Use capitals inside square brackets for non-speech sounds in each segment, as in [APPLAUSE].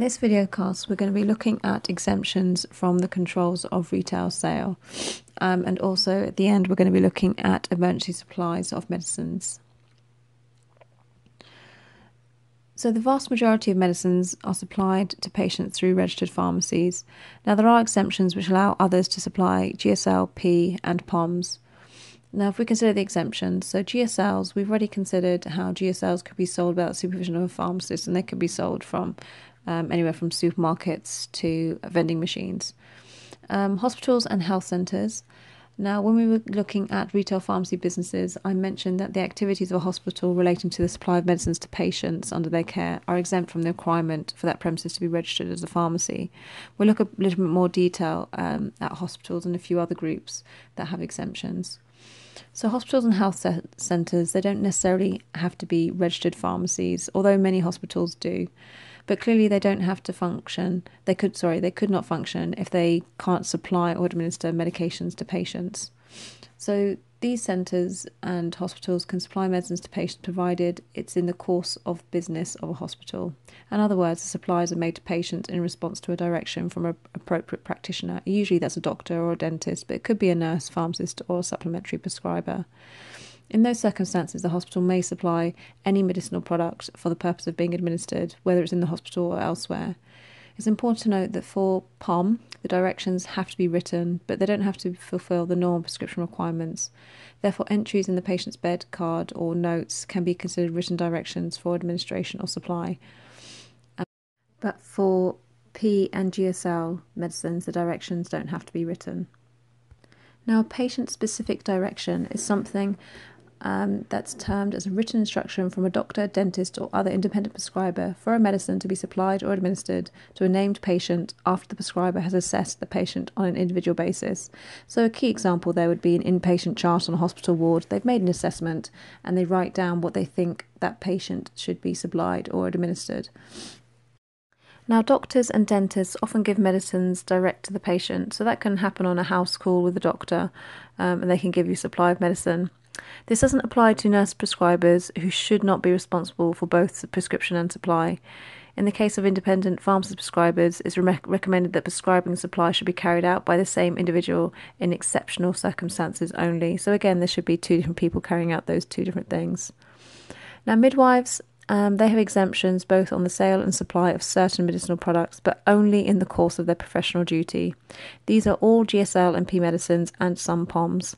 In this video cast, we're going to be looking at exemptions from the controls of retail sale. Um, and also at the end, we're going to be looking at emergency supplies of medicines. So, the vast majority of medicines are supplied to patients through registered pharmacies. Now, there are exemptions which allow others to supply GSL, P, and POMs. Now, if we consider the exemptions, so GSLs, we've already considered how GSLs could be sold without supervision of a pharmacist, and they could be sold from um, anywhere from supermarkets to vending machines. Um, hospitals and health centres. Now, when we were looking at retail pharmacy businesses, I mentioned that the activities of a hospital relating to the supply of medicines to patients under their care are exempt from the requirement for that premises to be registered as a pharmacy. We'll look a little bit more detail um, at hospitals and a few other groups that have exemptions. So, hospitals and health centres, they don't necessarily have to be registered pharmacies, although many hospitals do but clearly they don't have to function. They could, sorry, they could not function if they can't supply or administer medications to patients. So these centres and hospitals can supply medicines to patients provided it's in the course of business of a hospital. In other words, the supplies are made to patients in response to a direction from an appropriate practitioner. Usually that's a doctor or a dentist, but it could be a nurse, pharmacist, or a supplementary prescriber. In those circumstances, the hospital may supply any medicinal product for the purpose of being administered, whether it's in the hospital or elsewhere. It's important to note that for POM, the directions have to be written, but they don't have to fulfill the normal prescription requirements. Therefore, entries in the patient's bed card or notes can be considered written directions for administration or supply. Um, but for P and GSL medicines, the directions don't have to be written. Now, patient specific direction is something um, that's termed as a written instruction from a doctor, dentist, or other independent prescriber for a medicine to be supplied or administered to a named patient after the prescriber has assessed the patient on an individual basis. So, a key example there would be an inpatient chart on a hospital ward. They've made an assessment and they write down what they think that patient should be supplied or administered. Now, doctors and dentists often give medicines direct to the patient, so that can happen on a house call with a doctor, um, and they can give you supply of medicine. This doesn't apply to nurse prescribers who should not be responsible for both prescription and supply. In the case of independent pharmacist prescribers, it's re- recommended that prescribing and supply should be carried out by the same individual in exceptional circumstances only. So, again, there should be two different people carrying out those two different things. Now, midwives um, they have exemptions both on the sale and supply of certain medicinal products, but only in the course of their professional duty. These are all GSL and P medicines and some POMs.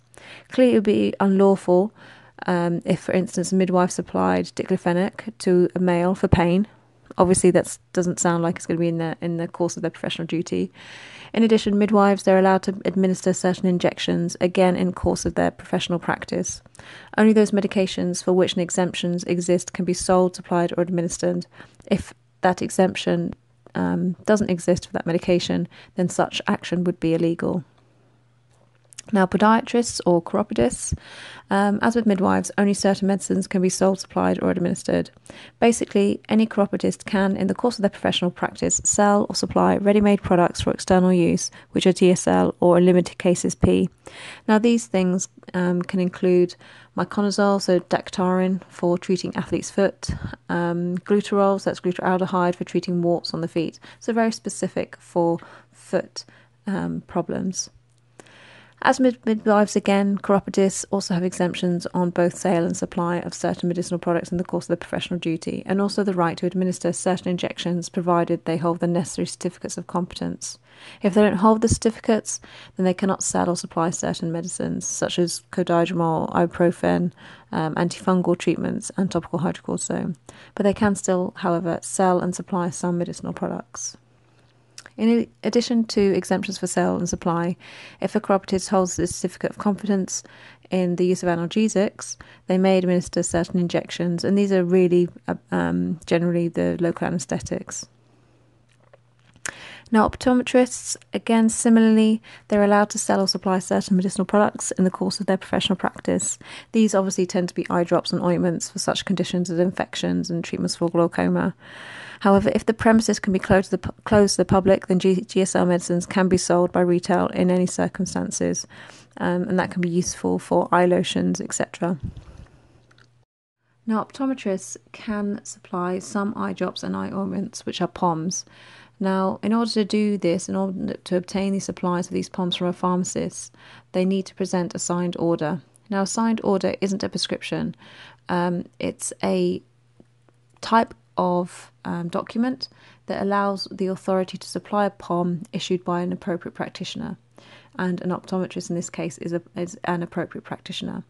Clearly, it would be unlawful um, if, for instance, a midwife supplied diclofenac to a male for pain. Obviously, that doesn't sound like it's going to be in the in the course of their professional duty. In addition, midwives they're allowed to administer certain injections again in course of their professional practice. Only those medications for which an exemptions exist can be sold, supplied, or administered. If that exemption um, doesn't exist for that medication, then such action would be illegal. Now, podiatrists or chiropodists, um, as with midwives, only certain medicines can be sold, supplied, or administered. Basically, any chiropodist can, in the course of their professional practice, sell or supply ready made products for external use, which are GSL or in limited cases P. Now, these things um, can include miconazole, so Daktarin for treating athlete's foot, um, glutarol, so that's glutaraldehyde for treating warts on the feet, so very specific for foot um, problems. As mid- midwives, again, chiropodists also have exemptions on both sale and supply of certain medicinal products in the course of their professional duty, and also the right to administer certain injections provided they hold the necessary certificates of competence. If they don't hold the certificates, then they cannot sell or supply certain medicines, such as co-dydramol, ibuprofen, um, antifungal treatments, and topical hydrocortisone. But they can still, however, sell and supply some medicinal products. In addition to exemptions for sale and supply, if a chiropodist holds a certificate of competence in the use of analgesics, they may administer certain injections, and these are really uh, um, generally the local anaesthetics. Now, optometrists, again, similarly, they're allowed to sell or supply certain medicinal products in the course of their professional practice. These obviously tend to be eye drops and ointments for such conditions as infections and treatments for glaucoma. However, if the premises can be closed to the, closed to the public, then G- GSL medicines can be sold by retail in any circumstances, um, and that can be useful for eye lotions, etc. Now, optometrists can supply some eye drops and eye ointments, which are POMs. Now, in order to do this, in order to obtain the supplies of these POMs from a pharmacist, they need to present a signed order. Now, a signed order isn't a prescription, um, it's a type of um, document that allows the authority to supply a POM issued by an appropriate practitioner. And an optometrist in this case is, a, is an appropriate practitioner.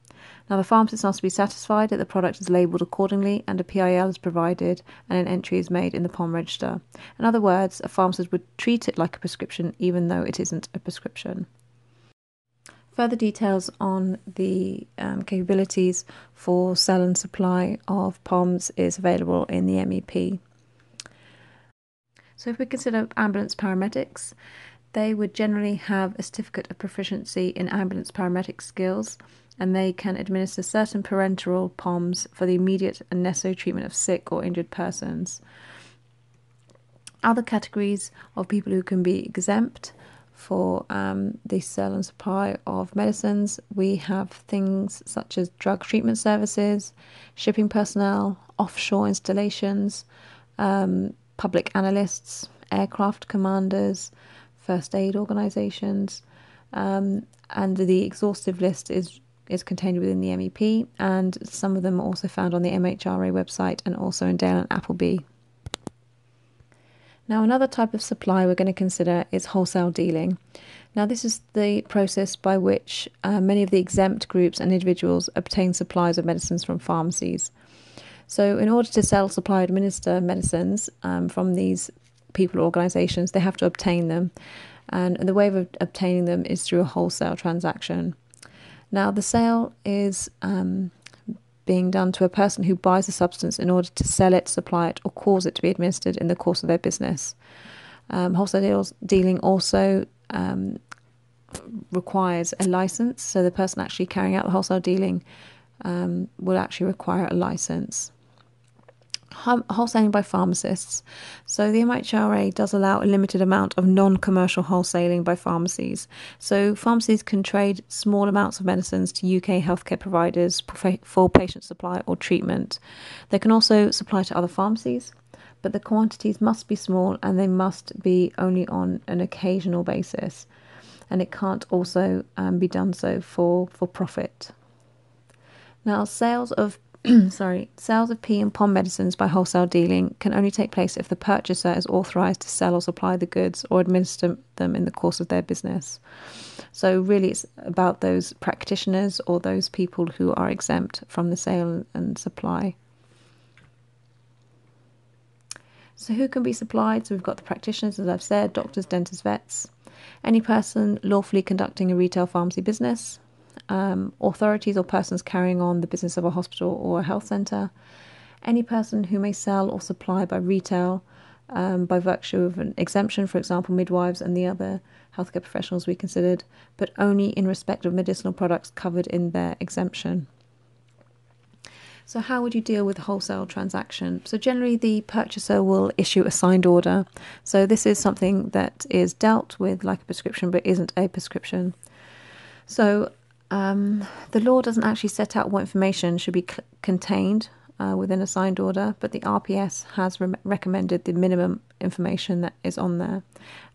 Now, the pharmacist must be satisfied that the product is labelled accordingly and a PIL is provided and an entry is made in the POM register. In other words, a pharmacist would treat it like a prescription even though it isn't a prescription. Further details on the um, capabilities for sell and supply of POMs is available in the MEP. So, if we consider ambulance paramedics, they would generally have a certificate of proficiency in ambulance paramedic skills and they can administer certain parenteral POMs for the immediate and necessary treatment of sick or injured persons. Other categories of people who can be exempt for um, the sale and supply of medicines, we have things such as drug treatment services, shipping personnel, offshore installations, um, public analysts, aircraft commanders, first aid organisations, um, and the exhaustive list is is contained within the MEP, and some of them are also found on the MHRA website and also in Dale and Appleby. Now, another type of supply we're going to consider is wholesale dealing. Now, this is the process by which uh, many of the exempt groups and individuals obtain supplies of medicines from pharmacies. So, in order to sell, supply, administer medicines um, from these people or organisations, they have to obtain them. And the way of obtaining them is through a wholesale transaction. Now, the sale is um, being done to a person who buys a substance in order to sell it, supply it, or cause it to be administered in the course of their business. Um, wholesale deals, dealing also um, requires a license, so the person actually carrying out the wholesale dealing um, will actually require a license wholesaling by pharmacists. So the MHRA does allow a limited amount of non-commercial wholesaling by pharmacies. So pharmacies can trade small amounts of medicines to UK healthcare providers for patient supply or treatment. They can also supply to other pharmacies, but the quantities must be small and they must be only on an occasional basis. And it can't also um, be done so for, for profit. Now, sales of [CLEARS THROAT] sorry, sales of P and POM medicines by wholesale dealing can only take place if the purchaser is authorized to sell or supply the goods or administer them in the course of their business. So, really, it's about those practitioners or those people who are exempt from the sale and supply. So, who can be supplied? So, we've got the practitioners, as I've said, doctors, dentists, vets, any person lawfully conducting a retail pharmacy business, um, authorities or persons carrying on the business of a hospital or a health centre, any person who may sell or supply by retail um, by virtue of an exemption, for example, midwives and the other healthcare professionals we considered, but only in respect of medicinal products covered in their exemption. So, how would you deal with a wholesale transaction? So, generally, the purchaser will issue a signed order. So, this is something that is dealt with like a prescription but isn't a prescription. So, um, the law doesn't actually set out what information should be c- contained uh, within a signed order, but the RPS has re- recommended the minimum information that is on there.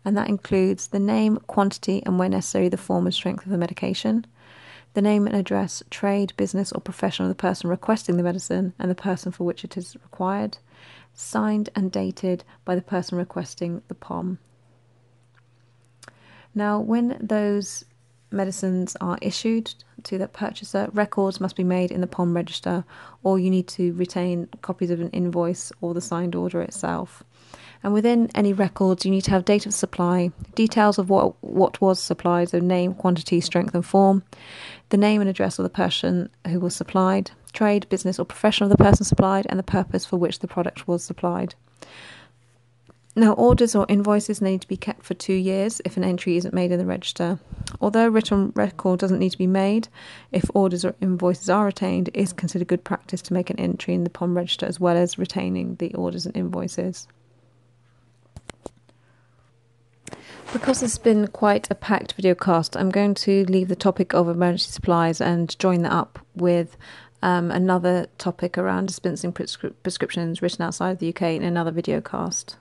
And that includes the name, quantity, and where necessary, the form and strength of the medication, the name and address, trade, business, or profession of the person requesting the medicine and the person for which it is required, signed and dated by the person requesting the POM. Now, when those medicines are issued to the purchaser, records must be made in the POM register, or you need to retain copies of an invoice or the signed order itself. And within any records, you need to have date of supply, details of what what was supplied, so name, quantity, strength, and form, the name and address of the person who was supplied, trade, business, or profession of the person supplied, and the purpose for which the product was supplied. Now, orders or invoices need to be kept for two years if an entry isn't made in the register. Although written record doesn't need to be made, if orders or invoices are retained, it is considered good practice to make an entry in the POM register as well as retaining the orders and invoices. Because it's been quite a packed video cast, I'm going to leave the topic of emergency supplies and join that up with um, another topic around dispensing prescri- prescriptions written outside the UK in another video cast.